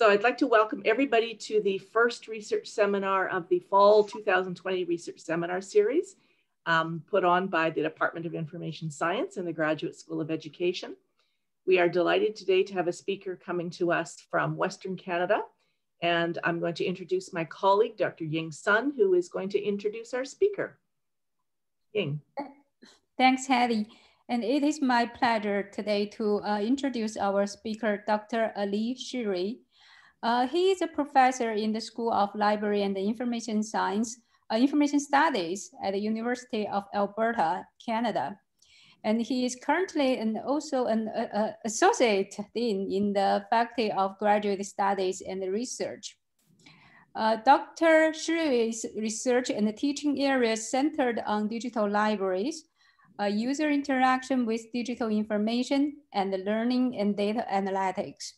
So I'd like to welcome everybody to the first research seminar of the fall 2020 research seminar series um, put on by the Department of Information Science and the Graduate School of Education. We are delighted today to have a speaker coming to us from Western Canada. And I'm going to introduce my colleague, Dr. Ying Sun, who is going to introduce our speaker. Ying. Thanks, Hattie. And it is my pleasure today to uh, introduce our speaker, Dr. Ali Shiri. Uh, he is a professor in the School of Library and Information Science, uh, Information Studies at the University of Alberta, Canada. And he is currently and also an uh, associate dean in the Faculty of Graduate Studies and Research. Uh, Dr. Shiri's research and teaching areas centered on digital libraries, uh, user interaction with digital information, and learning and data analytics.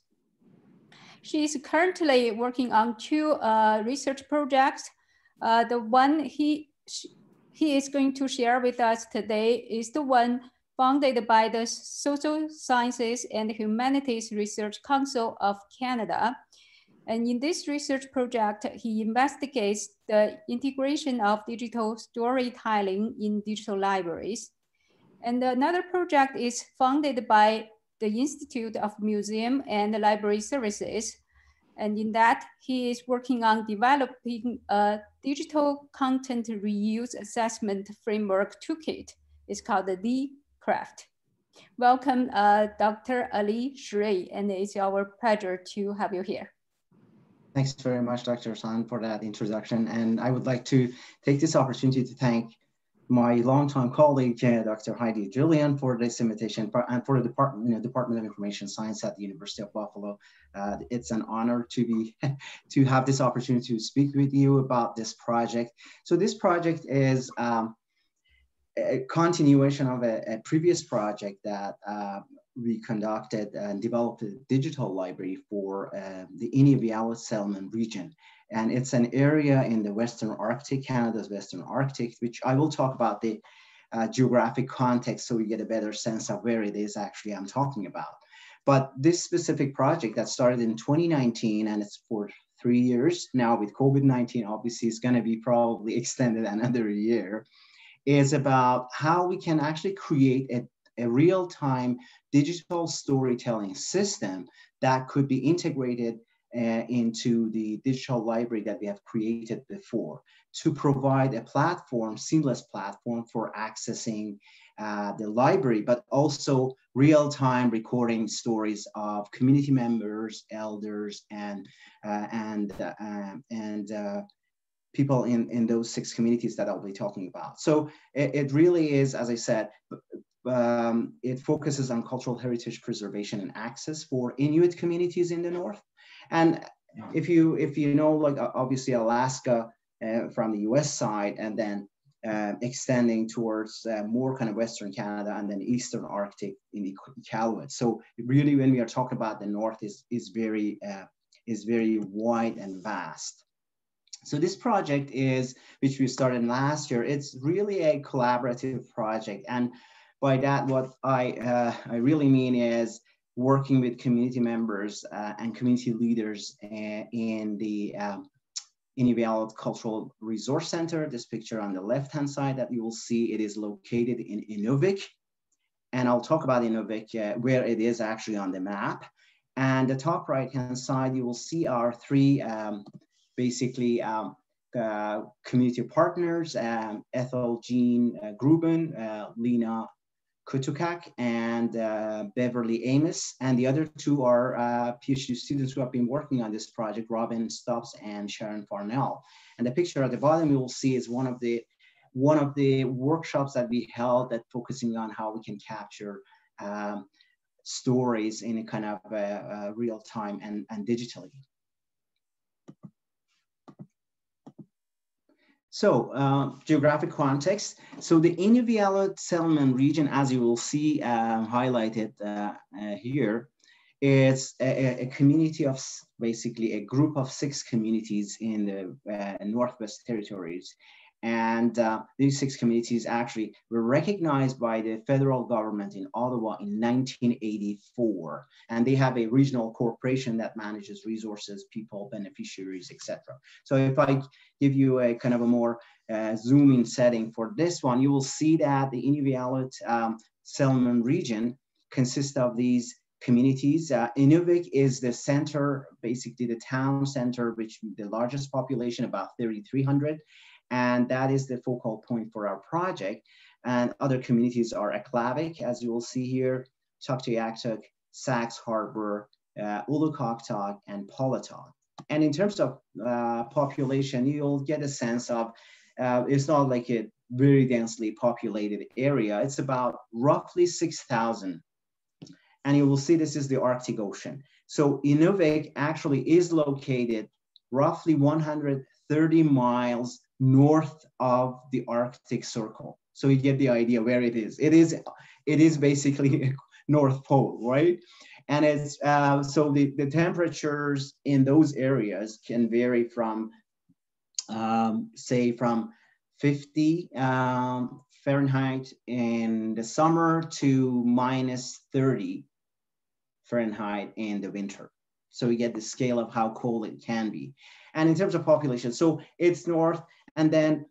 She is currently working on two uh, research projects. Uh, the one he, he is going to share with us today is the one funded by the Social Sciences and Humanities Research Council of Canada. And in this research project, he investigates the integration of digital storytelling in digital libraries. And another project is funded by the Institute of Museum and Library Services. And in that, he is working on developing a digital content reuse assessment framework toolkit. It's called the D-Craft. Welcome, uh, Dr. Ali Shiri, and it's our pleasure to have you here. Thanks very much, Dr. Sun, for that introduction. And I would like to take this opportunity to thank my longtime colleague, uh, Dr. Heidi Julien, for this invitation and for the Department, you know, Department of Information Science at the University of Buffalo. Uh, it's an honor to be to have this opportunity to speak with you about this project. So this project is um, a continuation of a, a previous project that uh, we conducted and developed a digital library for uh, the Inuvialuit settlement region. And it's an area in the Western Arctic, Canada's Western Arctic, which I will talk about the uh, geographic context so we get a better sense of where it is actually I'm talking about. But this specific project that started in 2019 and it's for three years now with COVID-19, obviously it's gonna be probably extended another year, is about how we can actually create a, a real-time digital storytelling system that could be integrated uh, into the digital library that we have created before to provide a platform, seamless platform for accessing uh, the library, but also real-time recording stories of community members, elders, and uh, and uh, um, and uh, people in in those six communities that I'll be talking about. So it, it really is, as I said, um, it focuses on cultural heritage preservation and access for Inuit communities in the north. And if you if you know like obviously Alaska uh, from the U.S. side, and then uh, extending towards uh, more kind of Western Canada and then Eastern Arctic in Iqaluit. So really, when we are talking about the North, is is very uh, is very wide and vast. So this project is, which we started last year, it's really a collaborative project. And by that, what I, uh, I really mean is working with community members uh, and community leaders uh, in the Inuvialuit Cultural Resource Center. This picture on the left-hand side that you will see, it is located in Inuvik. And I'll talk about Inuvik, uh, where it is actually on the map. And the top right-hand side, you will see our three um, basically um, uh, community partners, um, Ethel Jean uh, Gruben, uh, Lena Kutukak and uh, Beverly Amos. And the other two are uh, PhD students who have been working on this project, Robin Stubbs and Sharon Farnell. And the picture at the bottom you will see is one of the one of the workshops that we held that focusing on how we can capture um, stories in a kind of uh, uh real time and, and digitally. So uh, geographic context. So the Inuvialuit settlement region, as you will see uh, highlighted uh, uh here, is a, a, community of basically a group of six communities in the uh, Northwest Territories. And uh, these six communities actually were recognized by the federal government in Ottawa in 1984. And they have a regional corporation that manages resources, people, beneficiaries, etc. So if I give you a kind of a more uh, setting for this one, you will see that the Inuvialuit um, settlement region consists of these communities. Uh, Inuvik is the center, basically the town center, which the largest population, about 3,300. And that is the focal point for our project. And other communities are Aklavik, as you will see here, Tuktoyaktuk, Sachs Harbor, uh, Ulukhaktok, and Paulatuk. And in terms of uh, population, you'll get a sense of, uh, it's not like a very densely populated area. It's about roughly 6,000. And you will see this is the Arctic Ocean. So Inuvik actually is located roughly 130 miles north of the Arctic Circle. So you get the idea where it is. It is, it is basically North Pole, right? And it's uh, so the, the temperatures in those areas can vary from, um, say, from 50 um, Fahrenheit in the summer to minus 30 Fahrenheit in the winter. So you get the scale of how cold it can be. And in terms of population, so it's north and then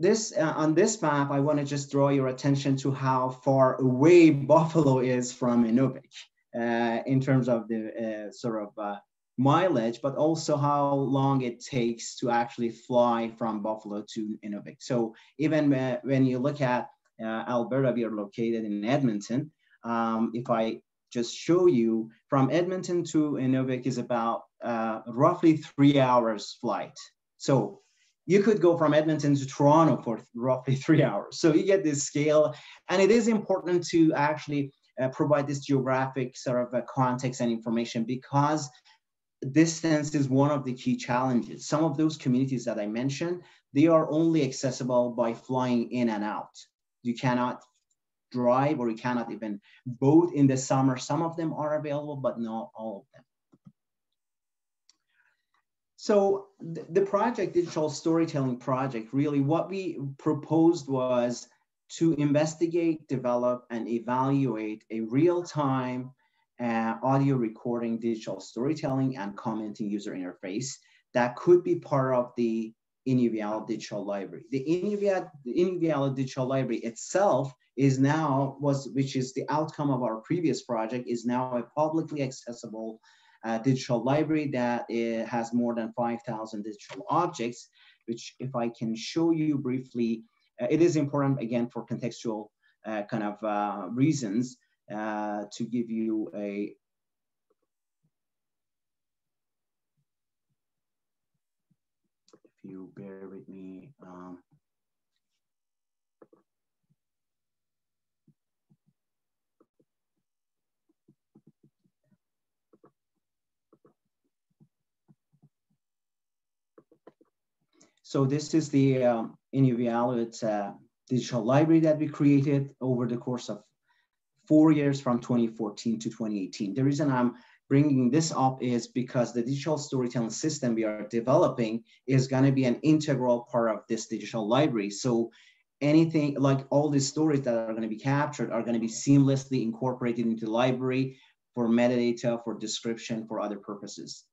this uh, on this map, I want to just draw your attention to how far away Buffalo is from Inuvik uh, in terms of the uh, sort of uh, mileage, but also how long it takes to actually fly from Buffalo to Inuvik. So even uh, when you look at uh, Alberta, we are located in Edmonton. Um, if I just show you from Edmonton to Inuvik is about roughly three hours flight. So you could go from Edmonton to Toronto for roughly three hours. So you get this scale. And it is important to actually uh, provide this geographic sort of uh, context and information because distance is one of the key challenges. Some of those communities that I mentioned, they are only accessible by flying in and out. You cannot drive or you cannot even boat in the summer. Some of them are available, but not all of them. So the project, Digital Storytelling Project, really what we proposed was to investigate, develop, and evaluate a real-time uh, audio recording, digital storytelling, and commenting user interface that could be part of the Inuvialuit Digital Library. The Inuvialuit Digital Library itself is now, was which is the outcome of our previous project, is now a publicly accessible uh, digital library that has more than 5,000 digital objects, which if I can show you briefly, uh, it is important again for contextual uh, kind of reasons to give you a if you bear with me. Um, So this is the um, Inuvialuit uh, digital library that we created over the course of four years from 2014 to 2018. The reason I'm bringing this up is because the digital storytelling system we are developing is going to be an integral part of this digital library. So anything like all these stories that are going to be captured are going to be seamlessly incorporated into the library for metadata, for description, for other purposes.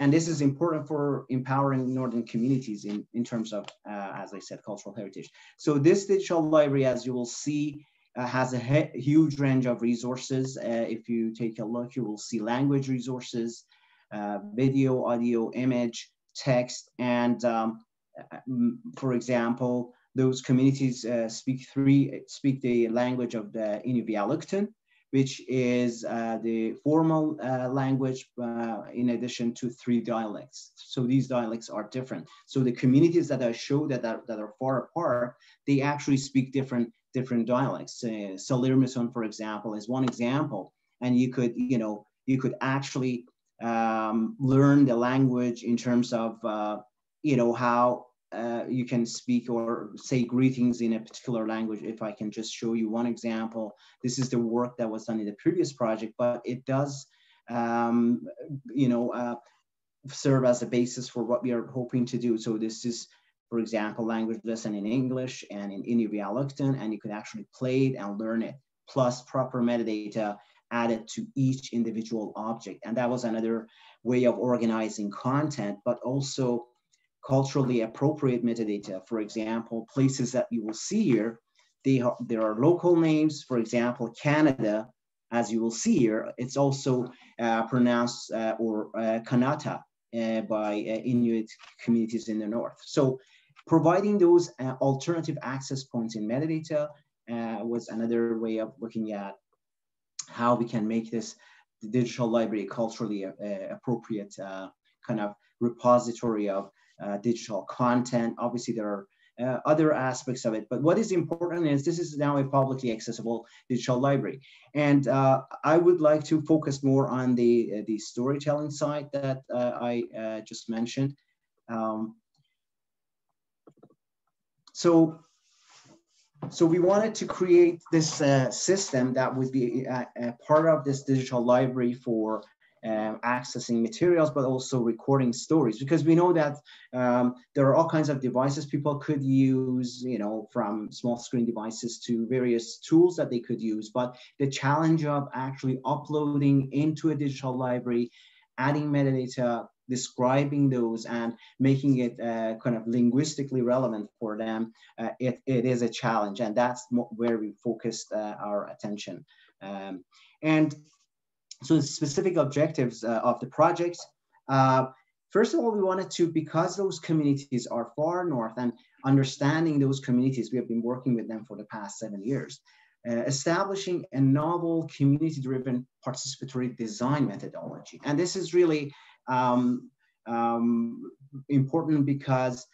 And this is important for empowering Northern communities in, in terms of, uh, as I said, cultural heritage. So this digital library, as you will see, uh, has a huge range of resources. Uh, if you take a look, you will see language resources, uh, video, audio, image, text, and um, for example, those communities uh, speak three speak the language of the Inuvialuktun, which is uh, the formal uh, language uh, in addition to three dialects. So these dialects are different. So the communities that I show that are, that are far apart, they actually speak different different dialects. Uh, for example, is one example. And you could, you know, you could actually um, learn the language in terms of, uh, you know, how uh, you can speak or say greetings in a particular language. If I can just show you one example, this is the work that was done in the previous project, but it does, um, you know, uh, serve as a basis for what we are hoping to do. So this is for example, language lesson in English and in Inuvialuktun, and you could actually play it and learn it, plus proper metadata added to each individual object. And that was another way of organizing content, but also culturally appropriate metadata. For example, places that you will see here, they are, there are local names, for example, Canada, as you will see here, it's also uh, pronounced uh, or uh, Kanata uh, by uh, Inuit communities in the north. So providing those uh, alternative access points in metadata was another way of looking at how we can make this digital library culturally appropriate kind of repository of digital content. Obviously, there are uh, other aspects of it. But what is important is this is now a publicly accessible digital library. And uh, I would like to focus more on the, uh, the storytelling side that uh, I uh, just mentioned. Um, so, so we wanted to create this uh, system that would be a, a part of this digital library for um, accessing materials, but also recording stories because we know that um, there are all kinds of devices people could use, you know, from small screen devices to various tools that they could use. But the challenge of actually uploading into a digital library, adding metadata, describing those and making it uh, kind of linguistically relevant for them, uh, it, it is a challenge. And that's where we focused uh, our attention. Um, and so the specific objectives uh, of the project. Uh, first of all, we wanted to, because those communities are far north and understanding those communities, we have been working with them for the past seven years, uh, establishing a novel community-driven participatory design methodology. And this is really um, um, important because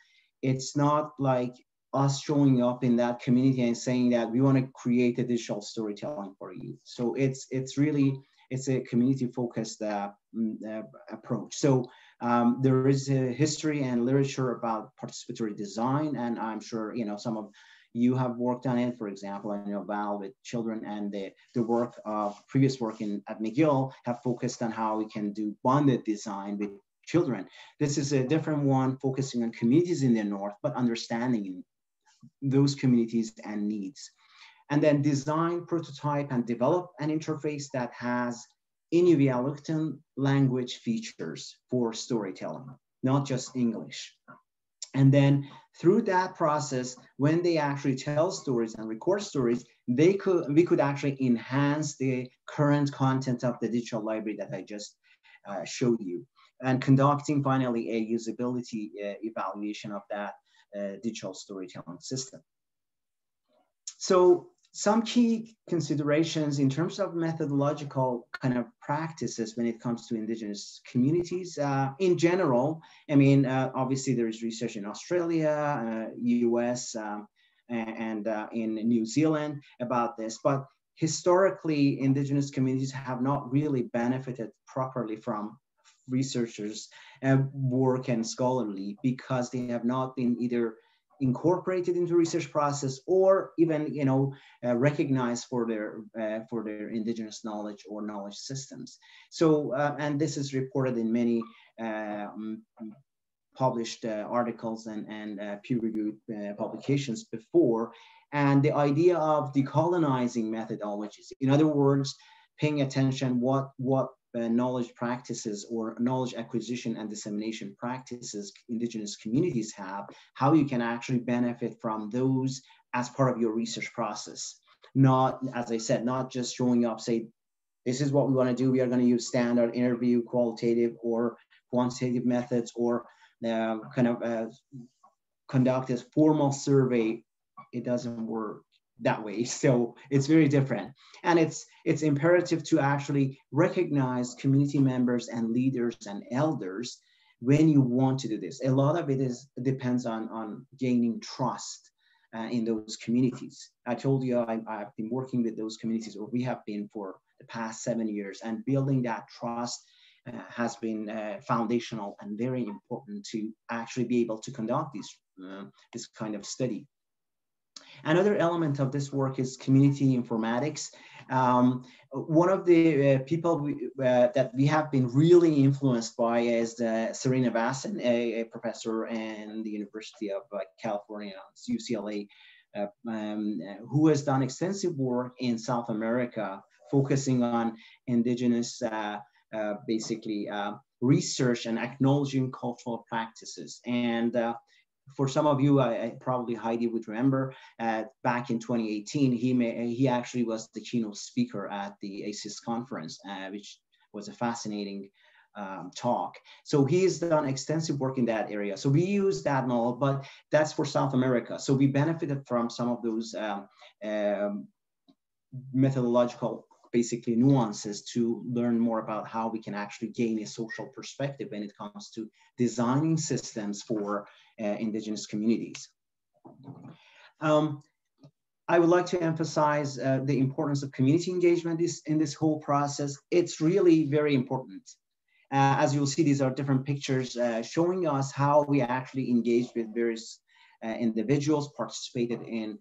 it's not like us showing up in that community and saying that we want to create a digital storytelling for you. So it's it's really it's a community focused uh, mm, uh, approach. So um, there is a history and literature about participatory design, and I'm sure you know some of you have worked on it. For example, I know Val with children and the, the work of previous work in at McGill have focused on how we can do bonded design with children. This is a different one focusing on communities in the North, but understanding those communities and needs and then design, prototype, and develop an interface that has Inuvialuktun language features for storytelling, not just English. And then through that process, when they actually tell stories and record stories, they could we could actually enhance the current content of the digital library that I just uh, showed you, and conducting finally a usability uh, evaluation of that uh, digital storytelling system. So some key considerations in terms of methodological kind of practices when it comes to indigenous communities uh, in general. I mean uh, obviously there is research in australia uh, us um, and uh, in new zealand about this but historically indigenous communities have not really benefited properly from researchers uh, work and scholarly because they have not been either incorporated into research process or even you know uh, recognized for their uh, for their indigenous knowledge or knowledge systems. So uh, and this is reported in many um, published uh, articles and, and uh, peer-reviewed uh, publications before. And the idea of decolonizing methodologies in other words paying attention what what uh, knowledge practices or knowledge acquisition and dissemination practices indigenous communities have, how you can actually benefit from those as part of your research process. Not, as I said, not just showing up, say, this is what we want to do. We are going to use standard interview, qualitative or quantitative methods, or uh, kind of uh, conduct this formal survey. It doesn't work that way. So it's very different. And it's it's imperative to actually recognize community members and leaders and elders when you want to do this. A lot of it is depends on, on gaining trust uh, in those communities. I told you I, I've been working with those communities, or we have been for the past seven years, and building that trust uh, has been uh, foundational and very important to actually be able to conduct this, uh, this kind of study. Another element of this work is community informatics. Um, one of the uh, people we, uh, that we have been really influenced by is uh, Srinivasan, a, a, professor in the University of uh, California, UCLA, uh, um, who has done extensive work in South America, focusing on indigenous, uh, basically, research and acknowledging cultural practices. And for some of you, I, I probably Heidi would remember, uh, back in 2018, he may, he actually was the keynote speaker at the ACES conference, uh, which was a fascinating um, talk. So he's done extensive work in that area. So we use that model, but that's for South America. So we benefited from some of those um, um, methodological basically nuances to learn more about how we can actually gain a social perspective when it comes to designing systems for indigenous communities. Um, I would like to emphasize uh, the importance of community engagement in this whole process. It's really very important. Uh, as you'll see, these are different pictures uh, showing us how we actually engaged with various uh, individuals, participated in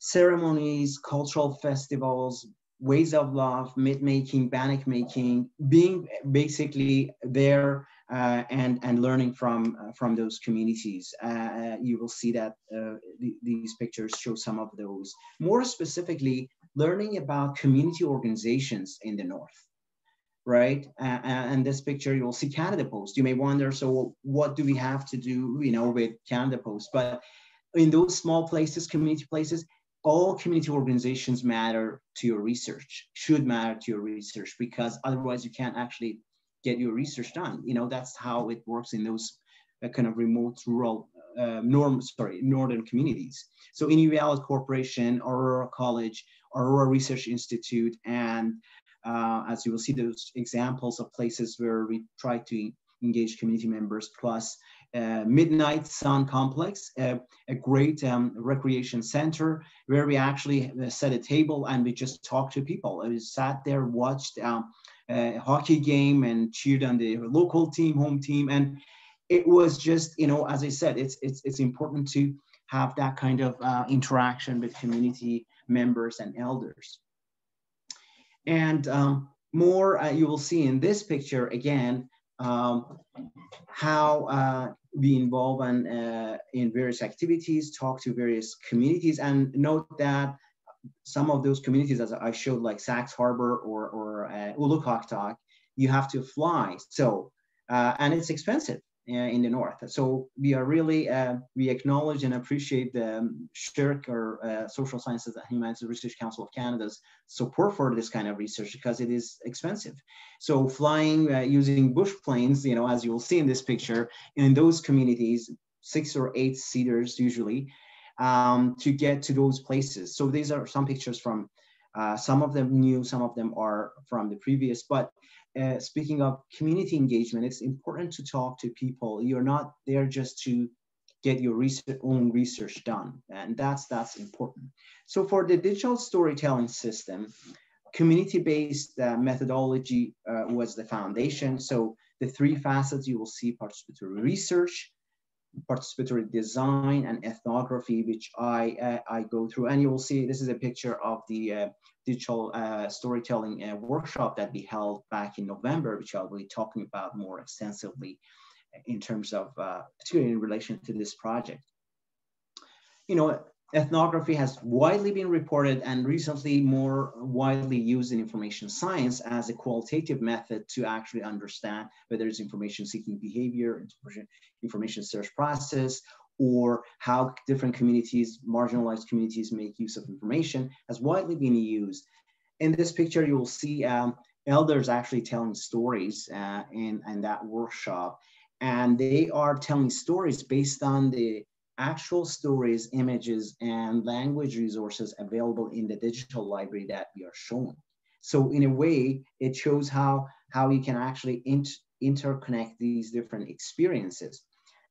ceremonies, cultural festivals, ways of love, myth making, bannock making, being basically there uh, and and learning from uh, from those communities. Uh, you will see that uh, th these pictures show some of those. More specifically, learning about community organizations in the north, right? and this picture, you will see Canada Post. You may wonder, so what do we have to do, you know, with Canada Post? But in those small places, community places, all community organizations matter to your research, should matter to your research, because otherwise you can't actually get your research done. You know, that's how it works in those uh, kind of remote rural uh, norm, sorry, northern communities. So Inuvialuit Corporation, Aurora College, Aurora Research Institute, and uh, as you will see those examples of places where we try to engage community members, plus uh, Midnight Sun Complex, uh, a great um, recreation center where we actually uh, set a table and we just talked to people. We sat there, watched um, a hockey game and cheered on the local team, home team. And it was just, you know, as I said, it's, it's, it's important to have that kind of uh, interaction with community members and elders. And um, more uh, you will see in this picture again, um, how uh, we involve in, uh, in various activities, talk to various communities, and note that some of those communities, as I showed, like Sachs Harbor or, or uh, you have to fly. So, uh, and it's expensive. Uh, in the north. So we are really, uh, we acknowledge and appreciate the um, SSHRC or uh, Social Sciences and Humanities Research Council of Canada's support for this kind of research because it is expensive. So flying uh, using bush planes, you know, as you will see in this picture, in those communities, six or eight seaters usually, um, to get to those places. So these are some pictures from uh, some of them new, some of them are from the previous, but uh, speaking of community engagement, it's important to talk to people. You're not there just to get your research, own research done, and that's that's important. So for the digital storytelling system, community-based uh, methodology uh, was the foundation. So the three facets you will see participatory research, participatory design and ethnography, which I, uh, I go through. And you will see, this is a picture of the uh, digital uh, storytelling uh, workshop that we held back in November, which I'll be talking about more extensively in terms of, uh, particularly in relation to this project. You know, ethnography has widely been reported and recently more widely used in information science as a qualitative method to actually understand whether it's information seeking behavior, information search process, or how different communities, marginalized communities make use of information has widely been used. In this picture, you will see um, elders actually telling stories uh, in, in that workshop. And they are telling stories based on the actual stories, images, and language resources available in the digital library that we are showing. So in a way, it shows how, how you can actually interconnect these different experiences.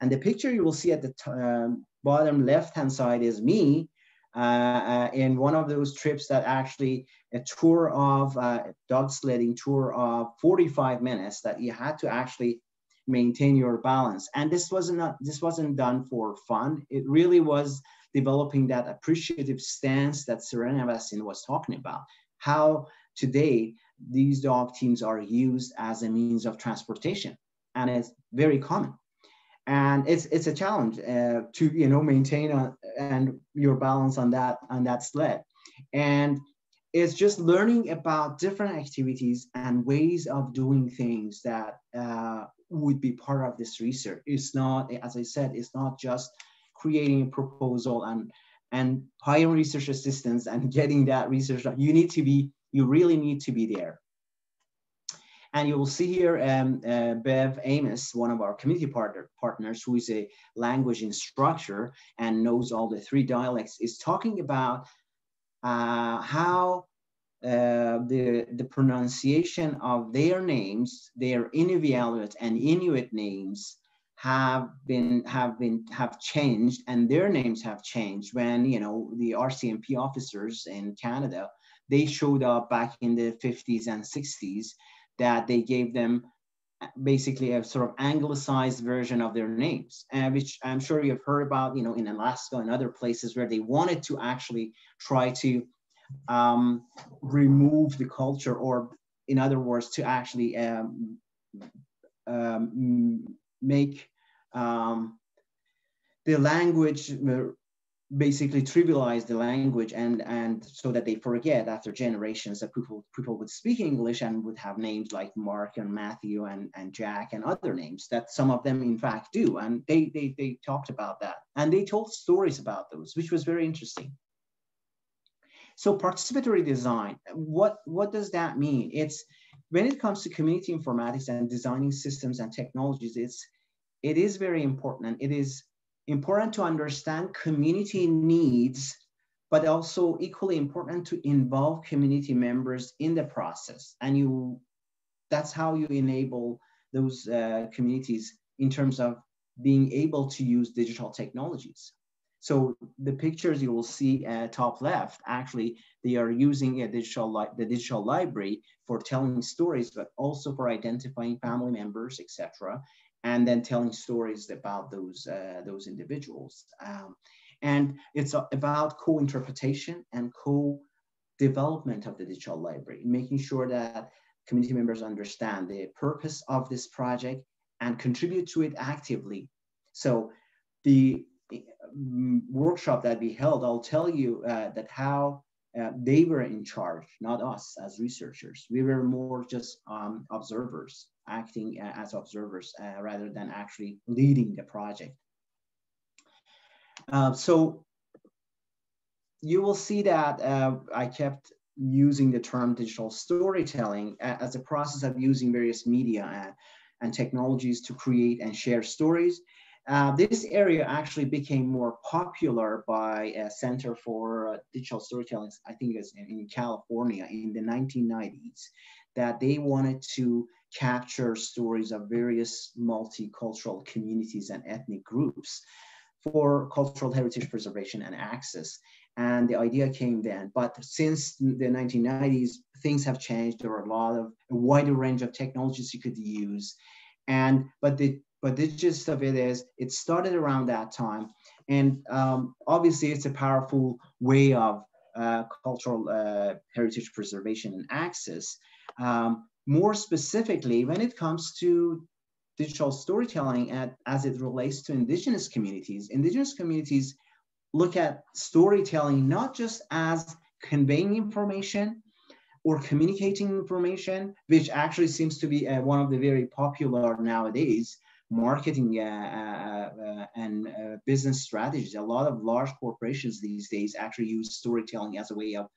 And the picture you will see at the um, bottom left-hand side is me uh, uh, in one of those trips that actually a tour of uh, dog sledding tour of 45 minutes that you had to actually maintain your balance. And this wasn't this wasn't done for fun. It really was developing that appreciative stance that Srinivasan was talking about. How today these dog teams are used as a means of transportation, and it's very common. And it's it's a challenge uh, to you know maintain a, and your balance on that on that sled, and it's just learning about different activities and ways of doing things that uh, would be part of this research. It's not, as I said, it's not just creating a proposal and and hiring research assistants and getting that research done. You need to be, you really need to be there. And you will see here um, uh, Bev Amos, one of our community partner, partners, who is a language instructor and knows all the three dialects, is talking about uh, how uh, the, the pronunciation of their names, their Inuvialuit and Inuit names have been have been have changed and their names have changed when you know the RCMP officers in Canada they showed up back in the 50s and 60s that they gave them basically a sort of anglicized version of their names, uh, which I'm sure you've heard about, you know, in Alaska and other places where they wanted to actually try to um, remove the culture, or in other words, to actually um, um, make um, the language basically trivialize the language and and so that they forget after generations that people people would speak english and would have names like mark and matthew and and jack and other names that some of them in fact do. And they they, they talked about that. And they told stories about those which was very interesting so participatory design what what does that mean it's when it comes to community informatics and designing systems and technologies it's it is very important and it is important to understand community needs, but also equally important to involve community members in the process. And you, that's how you enable those uh, communities in terms of being able to use digital technologies. So the pictures you will see at top left, actually, they are using a digital the digital library for telling stories, but also for identifying family members, etc and then telling stories about those uh, those individuals. Um, and it's about co-interpretation and co-development of the digital library, making sure that community members understand the purpose of this project and contribute to it actively. So the workshop that we held, I'll tell you uh, that how uh, they were in charge, not us as researchers. We were more just um, observers acting as observers uh, rather than actually leading the project. Uh, so you will see that uh, I kept using the term digital storytelling as a process of using various media and, and technologies to create and share stories. Uh, this area actually became more popular by a Center for uh, Digital Storytelling, I think it's in, in, California in the 1990s, that they wanted to capture stories of various multicultural communities and ethnic groups for cultural heritage preservation and access. And the idea came then. But since the 1990s, things have changed. There are a lot of a wider range of technologies you could use. And but the but the gist of it is it started around that time. And um, obviously it's a powerful way of uh, cultural uh, heritage preservation and access. Um, more specifically, when it comes to digital storytelling at, as it relates to indigenous communities, indigenous communities look at storytelling not just as conveying information or communicating information, which actually seems to be uh, one of the very popular nowadays marketing uh, uh, uh and uh, business strategies. A lot of large corporations these days actually use storytelling as a way of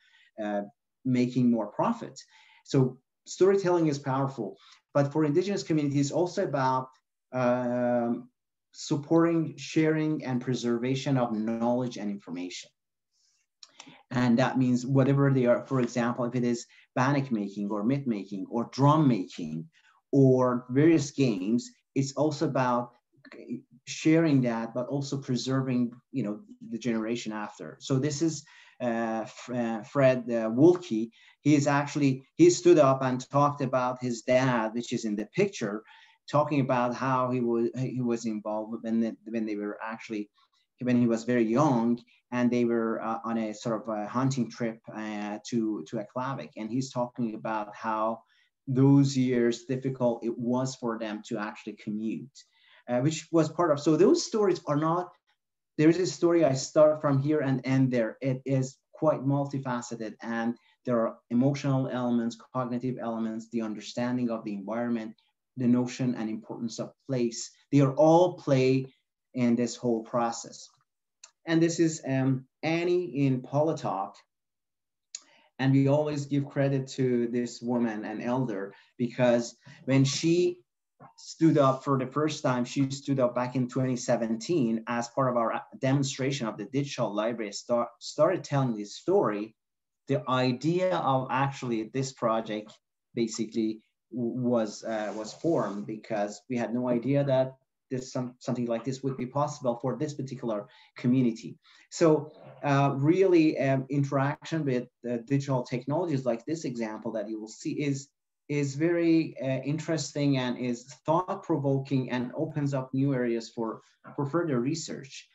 making more profit. So storytelling is powerful, but for indigenous communities, also about um, supporting, sharing, and preservation of knowledge and information. And that means whatever they are, for example, if it is bannock making or myth making or drum making or various games, it's also about sharing that, but also preserving, you know, the generation after. So this is uh, uh, Fred uh, Wolki, he is actually, he stood up and talked about his dad, which is in the picture, talking about how he was, he was involved when, the, when they were actually when he was very young, and they were uh, on a sort of a hunting trip uh, to to Aklavik, and he's talking about how those years difficult it was for them to actually commute, uh, which was part of. So those stories are not. There is a story I start from here and end there. It is quite multifaceted, and there are emotional elements, cognitive elements, the understanding of the environment, the notion and importance of place. They are all play in this whole process. And this is um, Annie in Paulatuk. And we always give credit to this woman, an elder, because when she stood up for the first time, she stood up back in 2017 as part of our demonstration of the digital library, start, started telling this story. The idea of actually this project basically was uh, was formed because we had no idea that this some, something like this would be possible for this particular community. So uh, really um, interaction with uh, digital technologies like this example that you will see is, is very uh, interesting and is thought provoking and opens up new areas for, for further research.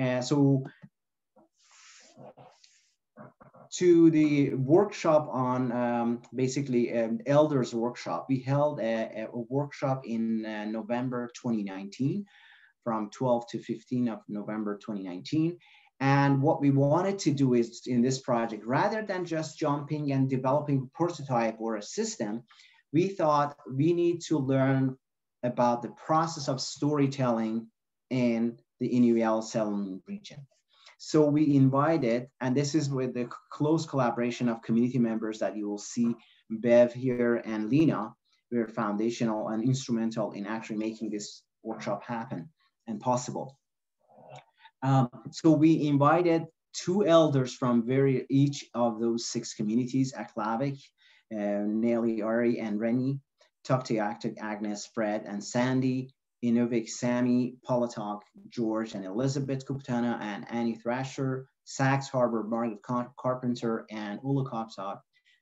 Uh, so to the workshop on um, basically um, elders workshop. We held a, a workshop in uh, November 2019 from 12 to 15 of November 2019. And what we wanted to do is in this project, rather than just jumping and developing a prototype or a system, we thought we need to learn about the process of storytelling in the Inuvialuit settlement region. So we invited, and this is with the close collaboration of community members that you will see Bev here and Lena, were foundational and instrumental in actually making this workshop happen and possible. Um, so we invited two elders from very each of those six communities, Aklavik, uh, Nelly, Ari, and Rennie, Tuktoyaktuk, Agnes, Fred, and Sandy, Inuvik, Sammy, Paulatuk, George, and Elizabeth Kuptana, and Annie Thrasher, Sachs Harbor, Margaret Carpenter, and Ulukhaktok,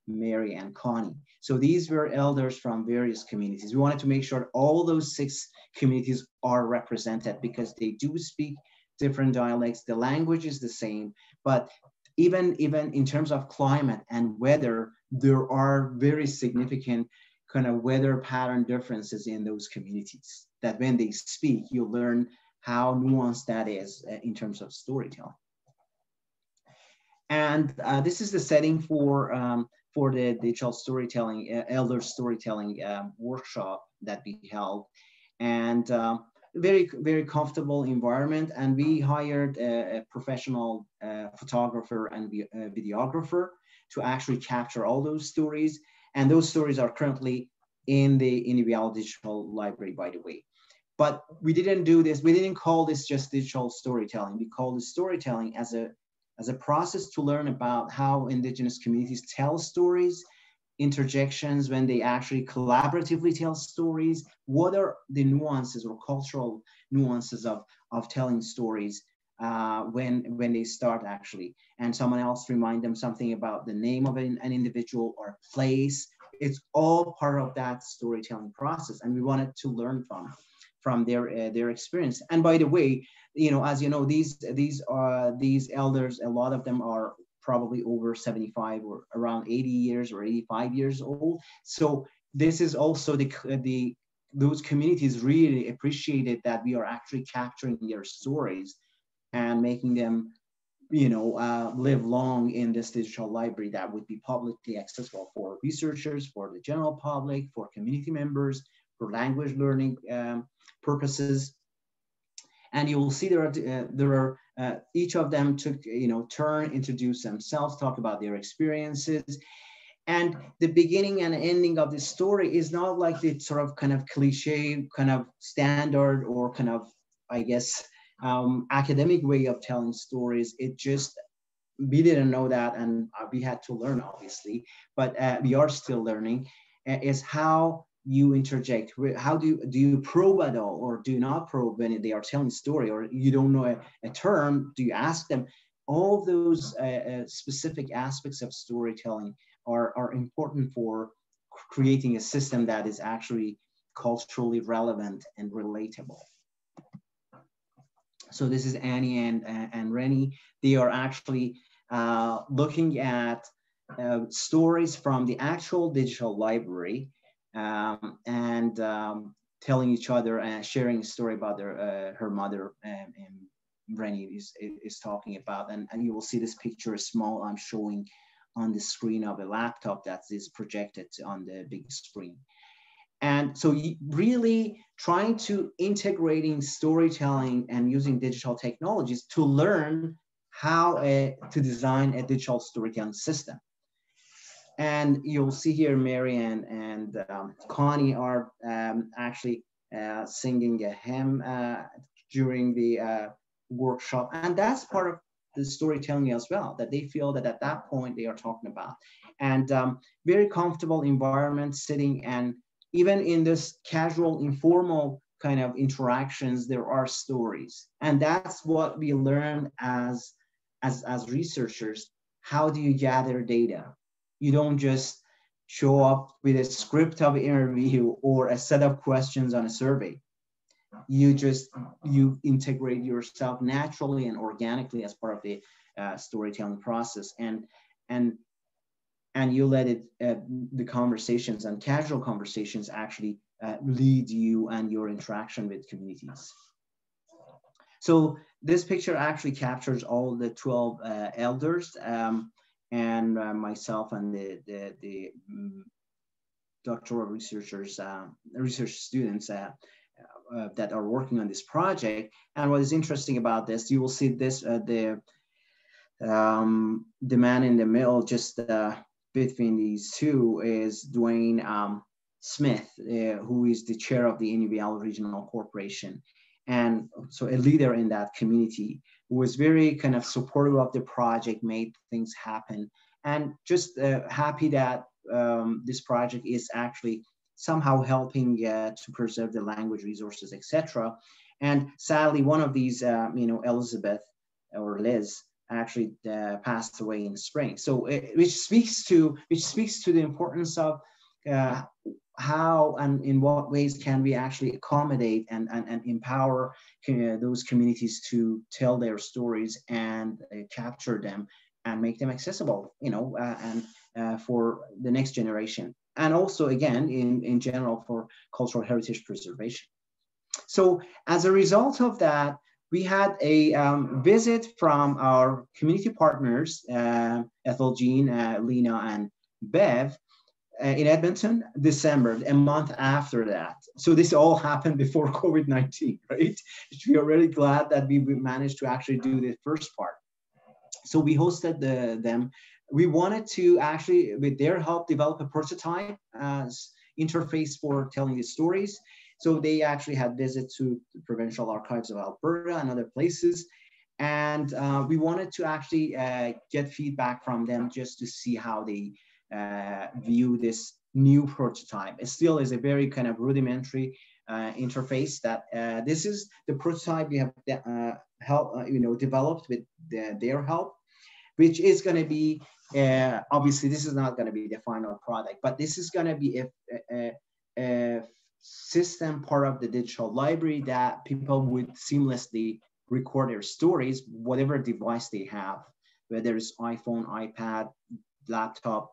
Mary and Connie. So these were elders from various communities. We wanted to make sure all those six communities are represented because they do speak different dialects. The language is the same, but even, even in terms of climate and weather, there are very significant kind of weather pattern differences in those communities that when they speak, you learn how nuanced that is uh, in terms of storytelling. And uh, this is the setting for, um, for the digital storytelling, uh, elder storytelling um, workshop that we held. And um, very, very comfortable environment. And we hired a, a professional uh, photographer and uh, videographer to actually capture all those stories. And those stories are currently in the Inuvialuit Digital Library, by the way. But we didn't do this, we didn't call this just digital storytelling. We call this storytelling as a, as a process to learn about how indigenous communities tell stories, interjections when they actually collaboratively tell stories, what are the nuances or cultural nuances of, of telling stories uh, when, when they start actually. And someone else remind them something about the name of an, an individual or place. It's all part of that storytelling process. And we wanted to learn from from their uh, their experience. And by the way, you know, as you know, these these are these elders. A lot of them are probably over 75 or around 80 years or 85 years old. So this is also the the those communities really appreciated that we are actually capturing their stories and making them you know, uh, live long in this digital library that would be publicly accessible for researchers, for the general public, for community members, for language learning um, purposes. And you will see there are, uh, there are uh, each of them took, you know, turn, introduce themselves, talk about their experiences. And the beginning and ending of the story is not like the sort of kind of cliche, kind of standard or kind of, I guess, um, academic way of telling stories. It just, we didn't know that and uh, we had to learn obviously, but uh, we are still learning, uh, is how you interject how do you do you probe at all or do not probe when they are telling story or you don't know a, a term do you ask them all those uh, uh, specific aspects of storytelling are, are important for creating a system that is actually culturally relevant and relatable So this is Annie and, and Rennie. They are actually uh, looking at uh, stories from the actual digital library um, and um, telling each other and sharing a story about their, uh, her mother um, and Rennie is, is talking about. And, and you will see this picture small. I'm showing on the screen of a laptop that is projected on the big screen. And so really trying to integrating storytelling and using digital technologies to learn how a, to design a digital storytelling system. And you'll see here Marianne and um, Connie are um, actually uh, singing a hymn uh, during the uh, workshop. And that's part of the storytelling as well, that they feel that at that point they are talking about. And um, very comfortable environment sitting and even in this casual, informal kind of interactions, there are stories. And that's what we learn as, as, as researchers. How do you gather data? You don't just show up with a script of interview or a set of questions on a survey. You just, you integrate yourself naturally and organically as part of the uh, storytelling process. And, and and you let it uh, the conversations and casual conversations actually uh, lead you and your interaction with communities so this picture actually captures all the 12 uh, elders um, and uh, myself and the the, the um, doctoral researchers uh, research students uh, that are working on this project and what is interesting about this you will see this the um, the man in the middle just between these two is Duane um, Smith, uh, who is the chair of the Inuvialuit Regional Corporation. And so a leader in that community who was very kind of supportive of the project, made things happen, and just uh, happy that um, this project is actually somehow helping uh, to preserve the language resources, etc. And sadly, one of these, uh, you know, Elizabeth or Liz, actually uh, passed away in spring. So it, which speaks to which speaks to the importance of uh, how and in what ways can we actually accommodate and, and, and empower uh, those communities to tell their stories and uh, capture them and make them accessible, you know, uh, and uh, for the next generation. And also, again, in, in general, for cultural heritage preservation. So as a result of that, we had a um, visit from our community partners, uh, Ethel Jean, uh, Lena, and Bev, in Edmonton, December, a month after that. So this all happened before COVID-19, right? We are really glad that we managed to actually do the first part. So we hosted the, them. We wanted to actually, with their help, develop a prototype as interface for telling these stories. So they actually had visits to the Provincial Archives of Alberta and other places. And uh, we wanted to actually uh, get feedback from them just to see how they uh, view this new prototype. It still is a very kind of rudimentary uh, interface that uh, this is the prototype we have uh, help, you know, developed with the, their help, which is going to be, obviously this is not going to be the final product, but this is going to be a, a, a system part of the digital library that people would seamlessly record their stories, whatever device they have, whether it's iPhone, iPad, laptop,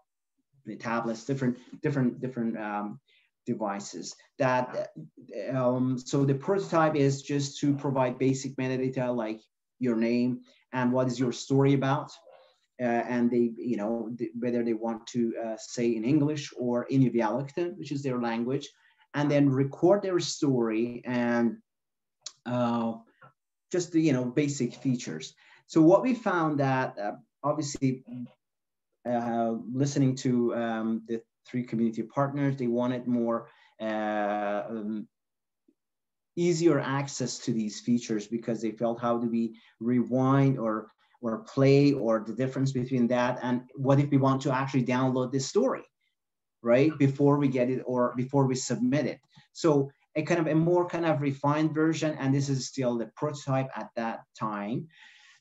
tablets, different, different, different um, devices. That um, so the prototype is just to provide basic metadata like your name and what is your story about. Uh, and they, you know, whether they want to uh, say in English or in Inuvialuktun, which is their language, and then record their story and uh, just the you know basic features. So what we found that uh, obviously uh, listening to um, the three community partners, they wanted more uh, um, easier access to these features because they felt how do we rewind or or play or the difference between that and what if we want to actually download this story right? Before we get it or before we submit it. So a kind of a more kind of refined version, and this is still the prototype at that time.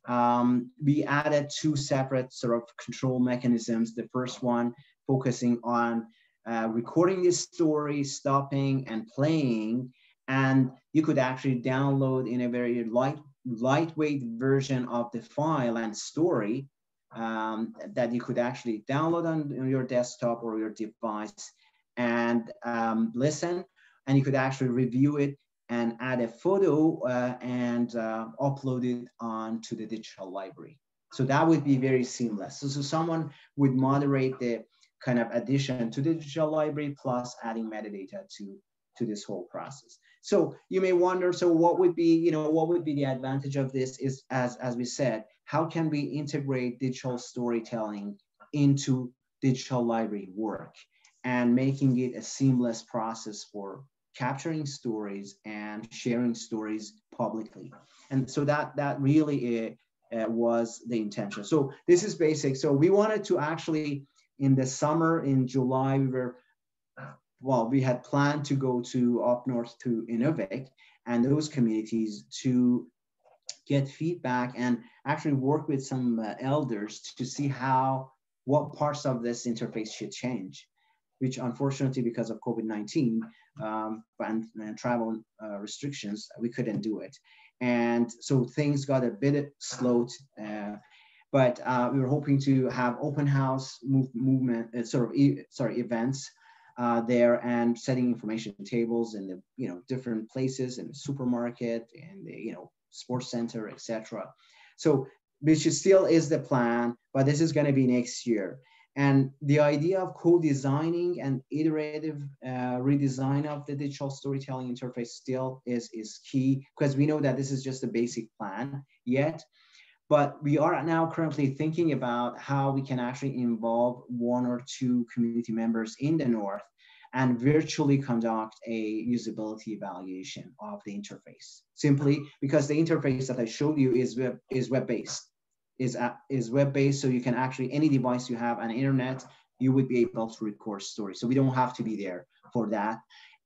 Um, we added two separate sort of control mechanisms. The first one focusing on uh, recording this story, stopping and playing, and you could actually download in a very light lightweight version of the file and story um, that you could actually download on, your desktop or your device and um, listen. And you could actually review it and add a photo uh, and uh, upload it onto the digital library. So that would be very seamless. So, so someone would moderate the kind of addition to the digital library plus adding metadata to, to this whole process. So you may wonder, so what would be, you know, what would be the advantage of this is as, as we said, how can we integrate digital storytelling into digital library work and making it a seamless process for capturing stories and sharing stories publicly. And so that, that really uh, was the intention. So this is basic. So we wanted to actually, in the summer, in July, we were, well, we had planned to go to up north to Inuvik and those communities to get feedback and actually work with some uh, elders to see how, what parts of this interface should change which unfortunately because of COVID-19 um, and, and, travel uh, restrictions, we couldn't do it. And so things got a bit slowed, uh, but uh, we were hoping to have open house move, movement, uh, sort of, e sorry, events uh, there and setting information tables in the, you know, different places in the supermarket and the, you know, sports center, etc. So which still is the plan, but this is going to be next year. And the idea of co-designing and iterative uh, redesign of the digital storytelling interface still is, is key because we know that this is just a basic plan yet. But we are now currently thinking about how we can actually involve one or two community members in the North and virtually conduct a usability evaluation of the interface. Simply because the interface that I showed you is web is web-based is, uh, is web-based, so you can actually, any device you have on internet, you would be able to record stories. So we don't have to be there for that.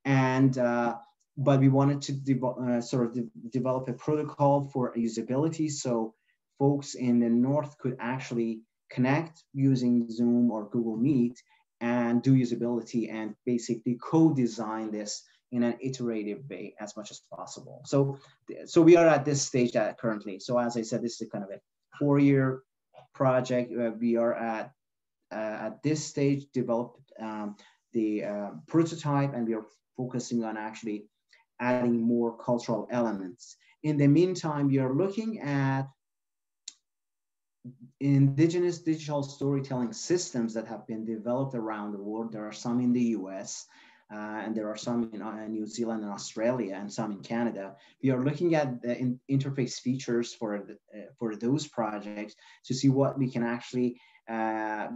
And, uh, but we wanted to de uh, sort of de develop a protocol for usability. So folks in the North could actually connect using Zoom or Google Meet and do usability and basically co-design this in an iterative way as much as possible. So, so we are at this stage that currently. So as I said, this is kind of a four-year project. We are at uh, at this stage developed um, the uh, prototype, and we are focusing on actually adding more cultural elements. In the meantime, we are looking at indigenous digital storytelling systems that have been developed around the world. There are some in the US, uh, and there are some in uh, New Zealand and Australia and some in Canada. We are looking at the in interface features for, the, uh, for those projects to see what we can actually uh,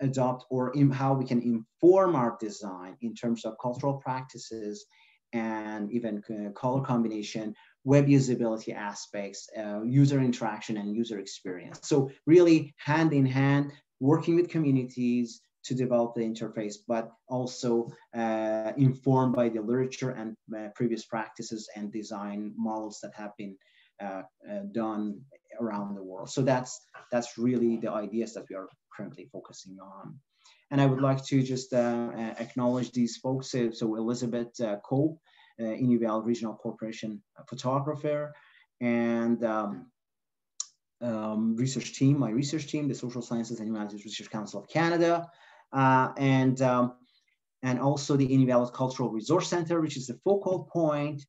adopt or how we can inform our design in terms of cultural practices and even uh, color combination, web usability aspects, uh, user interaction and user experience. So really hand in hand, working with communities, to develop the interface, but also uh, informed by the literature and uh, previous practices and design models that have been uh, uh done around the world. So that's that's really the ideas that we are currently focusing on. And I would like to just uh, uh, acknowledge these folks. So Elizabeth uh, uh, Regional Corporation photographer, and um, um, research team, my research team, the Social Sciences and Humanities Research Council of Canada, uh, and, um, and also the Inuvialuit Cultural Resource Center, which is the focal point,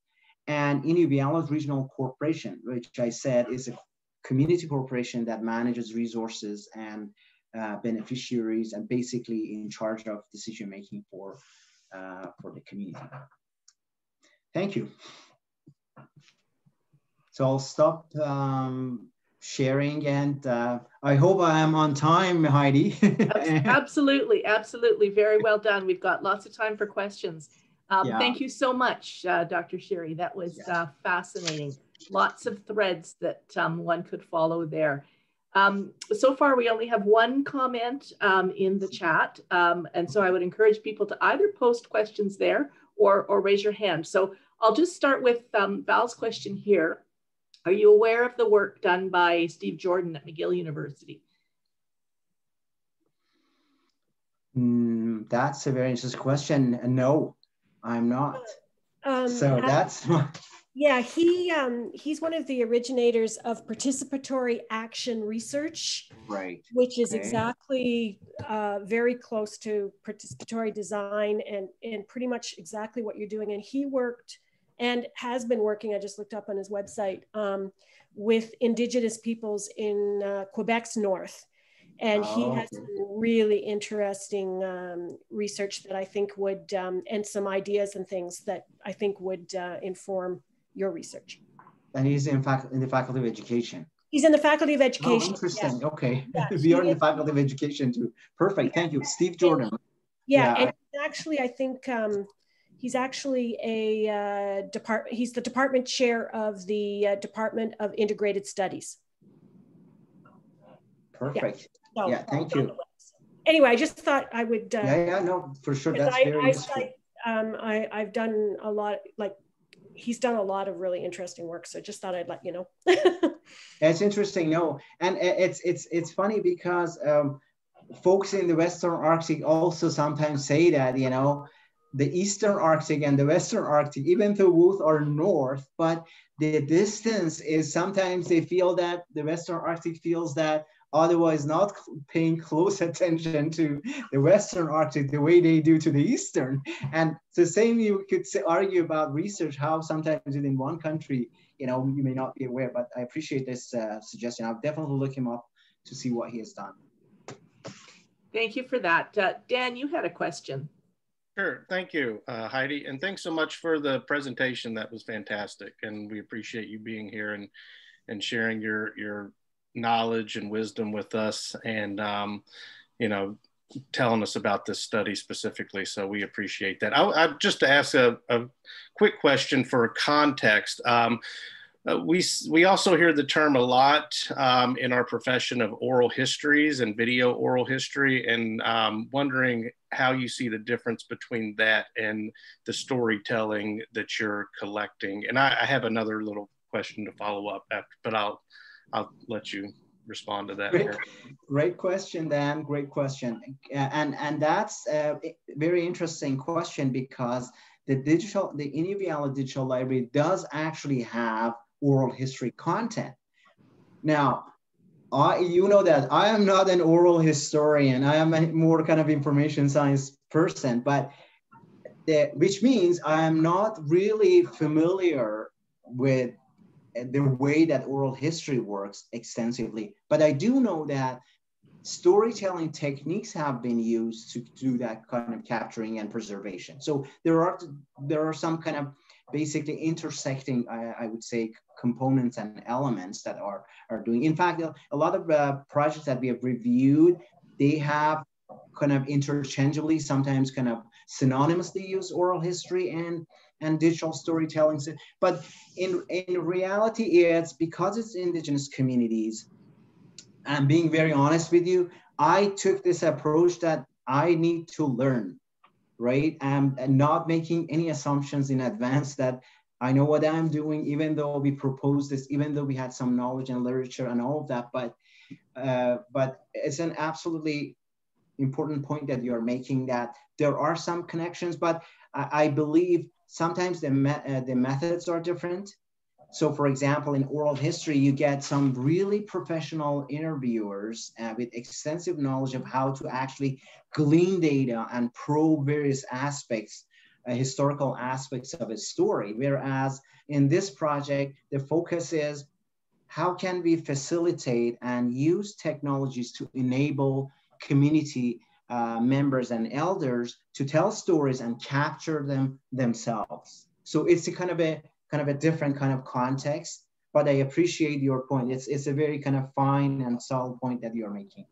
and Inuvialuit Regional Corporation, which I said is a community corporation that manages resources and uh, beneficiaries and basically in charge of decision making for, uh, for the community. Thank you. So I'll stop um, sharing and uh, I hope I am on time, Heidi. absolutely, absolutely. Very well done. We've got lots of time for questions. Um, yeah. Thank you so much, uh, Dr. Shiri. That was uh, fascinating. Lots of threads that um, one could follow there. Um, so far, we only have one comment um, in the chat. Um, and so I would encourage people to either post questions there or, or raise your hand. So I'll just start with um, Val's question here. Are you aware of the work done by Steve Jordan at McGill University? Mm, that's a very interesting question. No, I'm not. Um, so that's Yeah, he um, he's one of the originators of participatory action research, right? Which is okay. exactly uh, very close to participatory design and and pretty much exactly what you're doing. And he worked and has been working. I just looked up on his website um, with Indigenous peoples in uh, Quebec's north, and oh, he has really interesting um, research that I think would um, and some ideas and things that I think would uh, inform your research. And he's in fact in the faculty of education. He's in the faculty of education. Oh, interesting. Yeah. Okay. Yeah, we are in the faculty of education too. Perfect. Thank you. Steve Jordan. Yeah. yeah. And actually, I think um, he's actually a uh, department, he's the department chair of the uh, Department of Integrated Studies. Perfect. Yeah, so, yeah thank you. Anyway, I just thought I would. Uh, yeah, yeah, no, for sure. That's I, very I, I, um, I, I've done a lot, like he's done a lot of really interesting work. So just thought I'd let you know. it's interesting. No, and it's it's it's funny because um, folks in the Western Arctic also sometimes say that you know the Eastern Arctic and the Western Arctic, even though both are north, but the distance is sometimes they feel that the Western Arctic feels that otherwise not paying close attention to the Western Arctic the way they do to the Eastern. And the same you could say, argue about research, how sometimes within one country, you know, you may not be aware, but I appreciate this uh, suggestion. I'll definitely look him up to see what he has done. Thank you for that. Uh, Dan, you had a question. Sure. Thank you, uh, Heidi. And thanks so much for the presentation. That was fantastic. And we appreciate you being here and, and sharing your, your knowledge and wisdom with us and, um, you know, telling us about this study specifically. So we appreciate that. I, I just to ask a, a, quick question for context. Um, uh, we, we also hear the term a lot um, in our profession of oral histories and video oral history and um, wondering how you see the difference between that and the storytelling that you're collecting. And I, I have another little question to follow up after, but I'll I'll let you respond to that. Great, great question, Dan. Great question, and and that's a very interesting question because the digital, the Inuvialuit Digital Library does actually have oral history content. Now, I, you know that I am not an oral historian. I am a more kind of information science person, but the, which means I am not really familiar with the way that oral history works extensively. But I do know that storytelling techniques have been used to do that kind of capturing and preservation. So there are there are some kind of basically intersecting, I, I would say, components and elements that are are doing. In fact, a lot of uh, projects that we have reviewed, they have kind of interchangeably, sometimes kind of synonymously use oral history and and digital storytelling. But in, in reality, it's because it's indigenous communities, I'm being very honest with you, I took this approach that I need to learn, right? and not making any assumptions in advance that I know what I'm doing, even though we proposed this, even though we had some knowledge and literature and all of that. But uh, but it's an absolutely important point that you're making that there are some connections, but I, I believe Sometimes the, me uh, the methods are different. So for example, in oral history, you get some really professional interviewers uh, with extensive knowledge of how to actually glean data and probe various aspects, uh, historical aspects of a story. Whereas in this project, the focus is how can we facilitate and use technologies to enable community uh, members and elders to tell stories and capture them themselves. So it's a kind of a kind of a different kind of context, but I appreciate your point. It's it's a very kind of fine and solid point that you're making.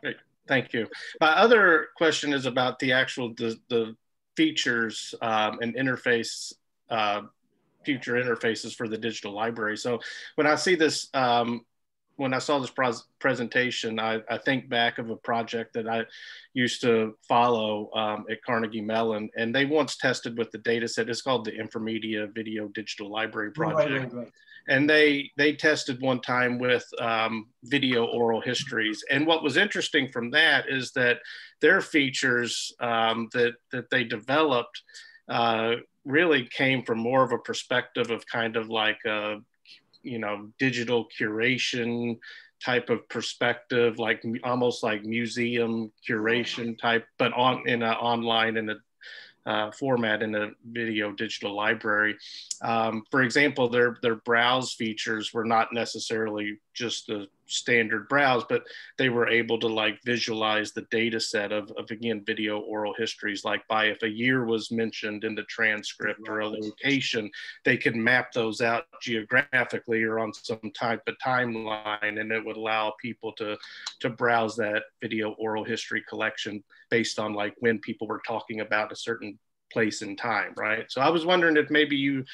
Great, thank you. My other question is about the actual the, the features um, and interface uh, future interfaces for the digital library. So when I see this um, when I saw this pres- presentation, I, I, think back of a project that I used to follow um, at Carnegie Mellon, and they once tested with the data set. It's called the Informedia Video Digital Library Project. Right, right, right. And they they tested one time with um, video oral histories. And what was interesting from that is that their features um, that that they developed uh, really came from more of a perspective of kind of like a, you know, digital curation type of perspective, like almost like museum curation type, but on in an online in a uh, format in a video digital library. Um, for example, their their browse features were not necessarily just the standard browse, but they were able to like visualize the data set of, of again video oral histories. Like by if a year was mentioned in the transcript or a location, they could map those out geographically or on some type of timeline, and it would allow people to to browse that video oral history collection based on like when people were talking about a certain place and time, right? So I was wondering if maybe you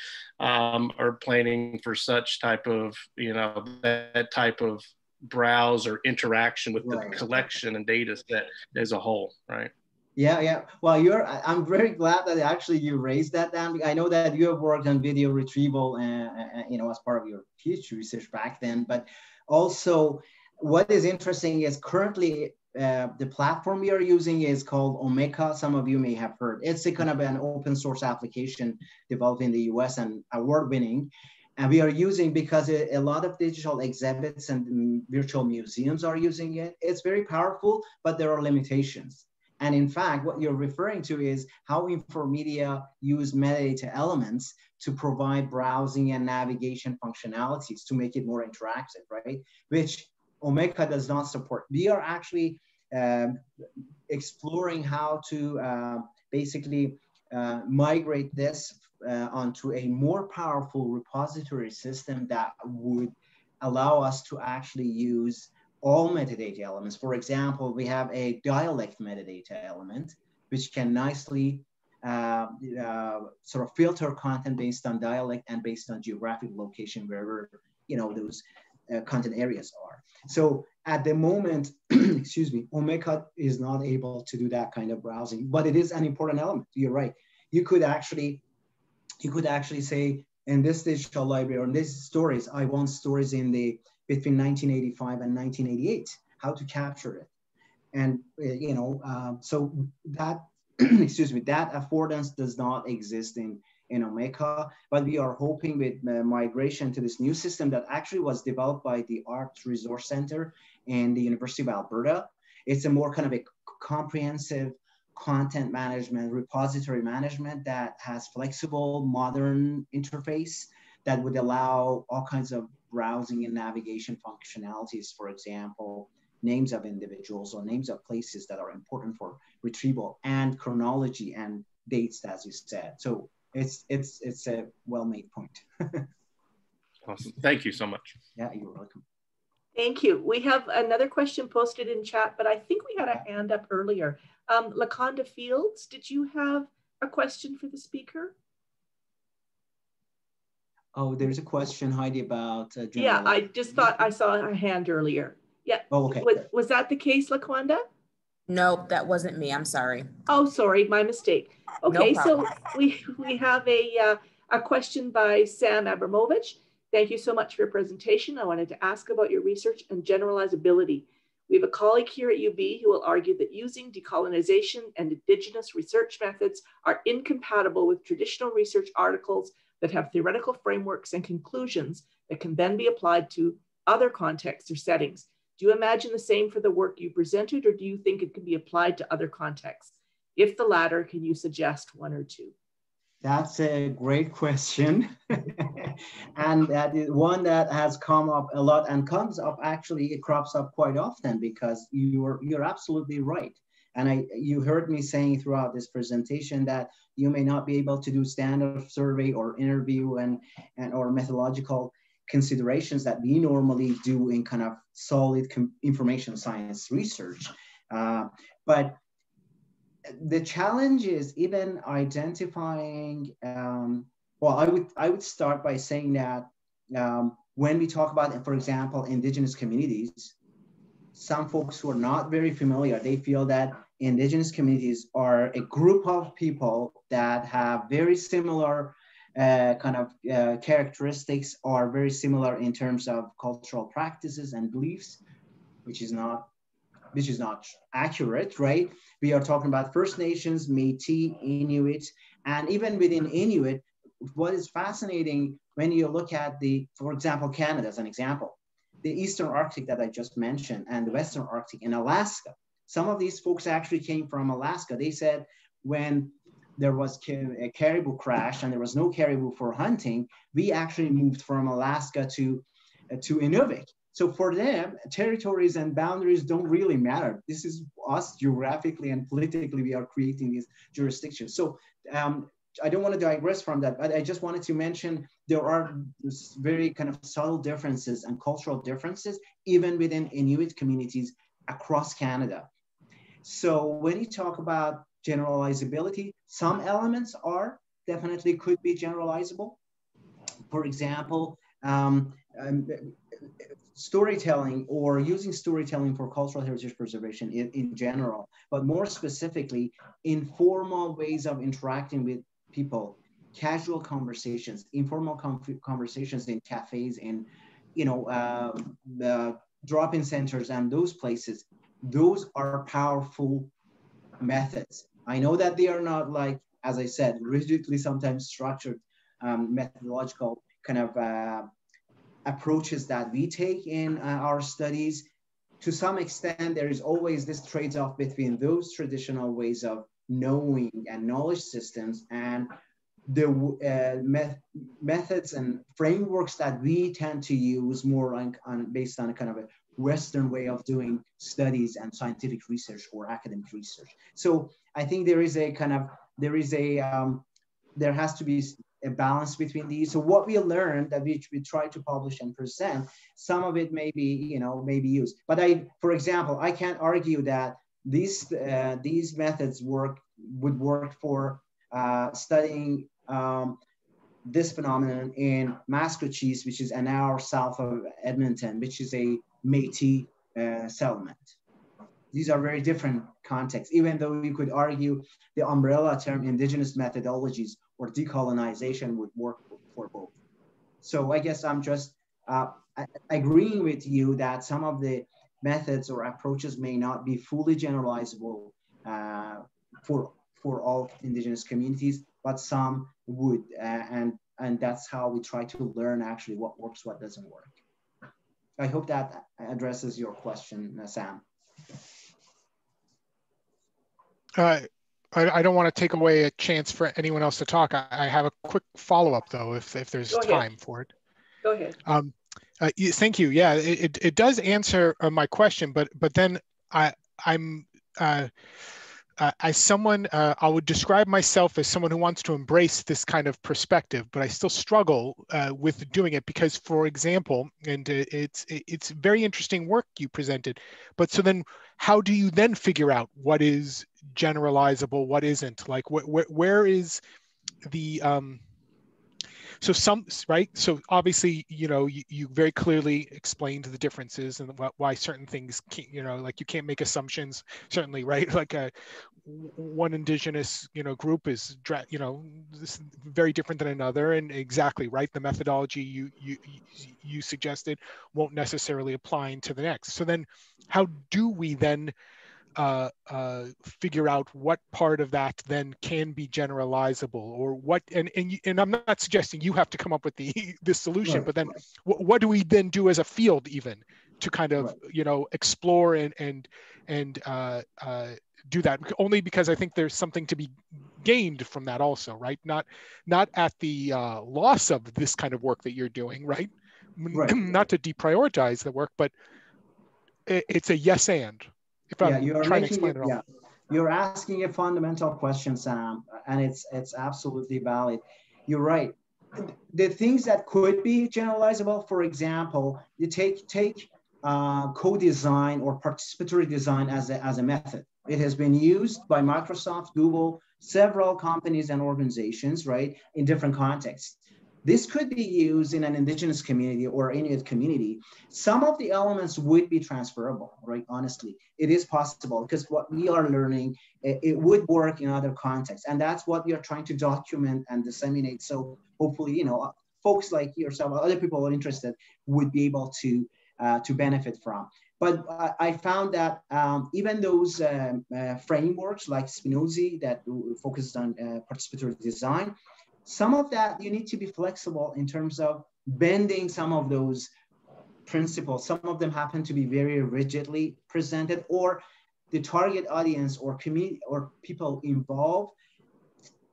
um, are planning for such type of, you know, that type of browse or interaction with right. the collection and data set as a whole, right? Yeah, yeah. Well, you're. I'm very glad that actually you raised that Dan. I know that you have worked on video retrieval, and uh, you know, as part of your PhD research back then. But also, what is interesting is currently uh, the platform we are using is called Omeka. Some of you may have heard. It's a kind of an open source application developed in the US and award winning. And we are using because a, lot of digital exhibits and virtual museums are using it. It's very powerful, but there are limitations. And in fact, what you're referring to is how Informedia use metadata elements to provide browsing and navigation functionalities to make it more interactive, right? Which Omeka does not support. We are actually um, exploring how to uh, basically uh, migrate this uh, onto a more powerful repository system that would allow us to actually use all metadata elements. For example, we have a dialect metadata element, which can nicely uh, uh, sort of filter content based on dialect and based on geographic location, wherever you know those uh, content areas are. So at the moment, excuse me, Omeka is not able to do that kind of browsing, but it is an important element. You're right. You could actually, you could actually say in this digital library or in these stories, I want stories in the between 1985 and 1988, how to capture it. And, uh, you know, uh, so that, excuse me, that affordance does not exist in, in Omeka, but we are hoping with uh, migration to this new system that actually was developed by the Arts Resource Center and the University of Alberta. It's a more kind of a comprehensive content management, repository management that has flexible, modern interface that would allow all kinds of browsing and navigation functionalities, for example, names of individuals or names of places that are important for retrieval and chronology and dates, as you said. So it's it's it's a well-made point. awesome. Thank you so much. Yeah, you're welcome. Thank you. We have another question posted in chat, but I think we had a hand up earlier. Um, Laconda Fields, did you have a question for the speaker? Oh, there's a question, Heidi, about. Uh, yeah, I just thought I saw a hand earlier. Yeah. Oh, okay. Was, was that the case, Laquanda? Nope, that wasn't me. I'm sorry. Oh, sorry, my mistake. Okay, no so we we have a uh, a question by Sam Abramovich. Thank you so much for your presentation. I wanted to ask about your research and generalizability. We have a colleague here at UB who will argue that using decolonization and indigenous research methods are incompatible with traditional research articles that have theoretical frameworks and conclusions that can then be applied to other contexts or settings. Do you imagine the same for the work you presented, or do you think it can be applied to other contexts? If the latter, can you suggest one or two? That's a great question. and that is one that has come up a lot and comes up actually, it crops up quite often because you're, you're absolutely right. And I, you heard me saying throughout this presentation that you may not be able to do standard survey or interview and, and or methodological considerations that we normally do in kind of solid information science research. Uh, but the challenge is even identifying, um, well, I would, I would start by saying that um, when we talk about, for example, indigenous communities, some folks who are not very familiar, they feel that indigenous communities are a group of people that have very similar uh, kind of uh, characteristics are very similar in terms of cultural practices and beliefs, which is not which is not accurate, right? We are talking about First Nations, Métis, Inuit, And even within Inuit, what is fascinating when you look at the, for example, Canada as an example, the Eastern Arctic that I just mentioned and the Western Arctic in Alaska, some of these folks actually came from Alaska. They said when there was a caribou crash and there was no caribou for hunting, we actually moved from Alaska to, uh, to Inuvik. So for them, territories and boundaries don't really matter. This is us geographically and politically, we are creating these jurisdictions. So um, I don't want to digress from that, but I just wanted to mention there are very kind of subtle differences and cultural differences, even within Inuit communities across Canada. So when you talk about generalizability, some elements are definitely could be generalizable. For example, um, um, storytelling or using storytelling for cultural heritage preservation in, in general, but more specifically, informal ways of interacting with people, casual conversations, informal conversations in cafes and, you know, uh, the drop-in centers and those places, those are powerful methods. I know that they are not like, as I said, rigidly sometimes structured um, methodological kind of uh, approaches that we take in uh, our studies. To some extent, there is always this trade-off between those traditional ways of knowing and knowledge systems and the uh, met methods and frameworks that we tend to use more on, on, based on a kind of a Western way of doing studies and scientific research or academic research. So I think there is a kind of, there is a, um, there has to be a balance between these. So what we learned that we, we try to publish and present, some of it may be, you know, may be used. But I, for example, I can't argue that these, uh, these methods work, would work for uh, studying um, this phenomenon in Maskwacis, which is an hour south of Edmonton, which is a Métis uh, settlement. These are very different contexts, even though you could argue the umbrella term indigenous methodologies or decolonization would work for both. So I guess I'm just uh, agreeing with you that some of the methods or approaches may not be fully generalizable uh, for, for all indigenous communities, but some would. Uh, and, and that's how we try to learn actually what works, what doesn't work. I hope that addresses your question, Sam. Uh, I, I, don't want to take away a chance for anyone else to talk. I, I have a quick follow-up though, if, if there's time for it. Go ahead. Um, uh, thank you. Yeah, it, it does answer uh, my question, but but then I I'm uh, uh, as someone, uh, I would describe myself as someone who wants to embrace this kind of perspective, but I still struggle uh, with doing it because, for example, and uh, it's it's very interesting work you presented. But so then, how do you then figure out what is generalizable, what isn't? Like, wh- wh- where is the um, so some right? So obviously you know you, you very clearly explained the differences and why certain things can't, you know like you can't make assumptions certainly right? Like a one indigenous you know group is you know very different than another and exactly right? The methodology you you you suggested won't necessarily apply to the next. So then how do we then uh, uh, figure out what part of that then can be generalizable or what and and, and i'm not suggesting you have to come up with the this solution right, but then right. what, what do we then do as a field even to kind of right. you know explore and and and uh, uh, do that? Only because i think there's something to be gained from that also right? Not not at the uh, loss of this kind of work that you're doing right, not to deprioritize the work but it, it's a yes and yeah, you're trying to explain it, it yeah. You're asking a fundamental question, Sam, and it's it's absolutely valid. You're right. The things that could be generalizable, for example, you take take uh, co-design or participatory design as a, as a method. It has been used by Microsoft, Google, several companies and organizations, right, in different contexts. This could be used in an indigenous community or Inuit community. Some of the elements would be transferable, right? Honestly, it is possible because what we are learning, it, it would work in other contexts. And that's what we are trying to document and disseminate. So hopefully, you know, folks like yourself, other people are interested would be able to, uh, to benefit from. But I, found that um, even those um, uh, frameworks like Spinuzzi that focused on uh, participatory design, some of that you need to be flexible in terms of bending some of those principles. Some of them happen to be very rigidly presented or the target audience or community or people involved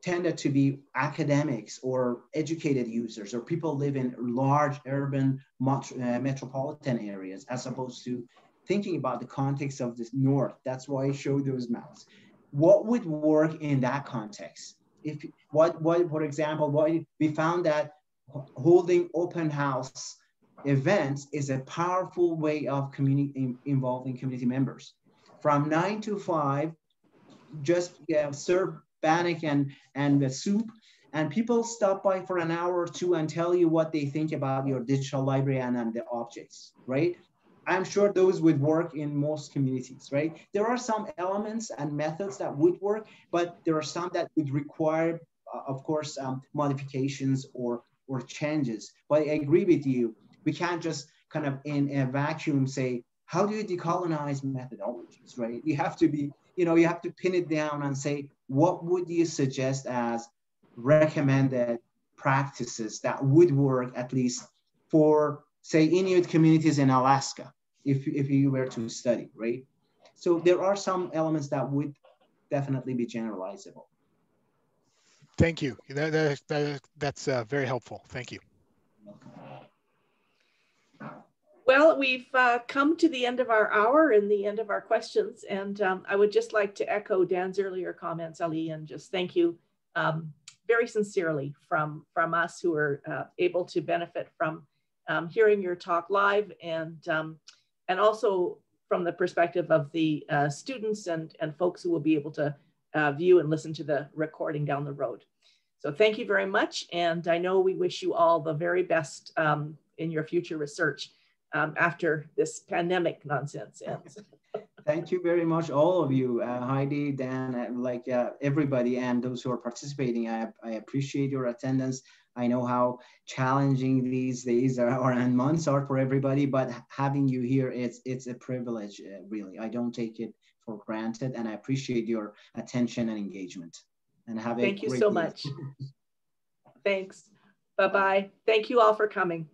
tended to be academics or educated users or people live in large urban uh, metropolitan areas as opposed to thinking about the context of the north. That's why i showed those maps. What would work in that context if what what for example what we found that holding open house events is a powerful way of community involving community members from nine to five just yeah, serve bannock and, and the soup. And people stop by for an hour or two and tell you what they think about your digital library and, and the objects, right? I'm sure those would work in most communities, right? There are some elements and methods that would work, but there are some that would require, uh, of course, um, modifications or, or changes. But I agree with you. We can't just kind of in a vacuum say, how do you decolonize methodologies, right? You have to be, you know, you have to pin it down and say, what would you suggest as recommended practices that would work at least for say Inuit communities in Alaska if, if you were to study, right? So there are some elements that would definitely be generalizable. Thank you. That, that, that that's uh, very helpful. Thank you. Well, we've uh, come to the end of our hour and the end of our questions. And um, I would just like to echo Dan's earlier comments, Ali, and just thank you um, very sincerely from, from us who are uh, able to benefit from um, hearing your talk live and, um, and also from the perspective of the uh, students and, and folks who will be able to uh, view and listen to the recording down the road. So thank you very much. And I know we wish you all the very best um, in your future research um, after this pandemic nonsense ends. Thank you very much, all of you, uh, Heidi, Dan, uh, like uh, everybody, and those who are participating. I, I appreciate your attendance. I know how challenging these days are, or and months are for everybody, but having you here, it's it's a privilege, uh, really. I don't take it for granted, and I appreciate your attention and engagement. And have a Thank you so day. much. Thanks. Bye bye. Thank you all for coming.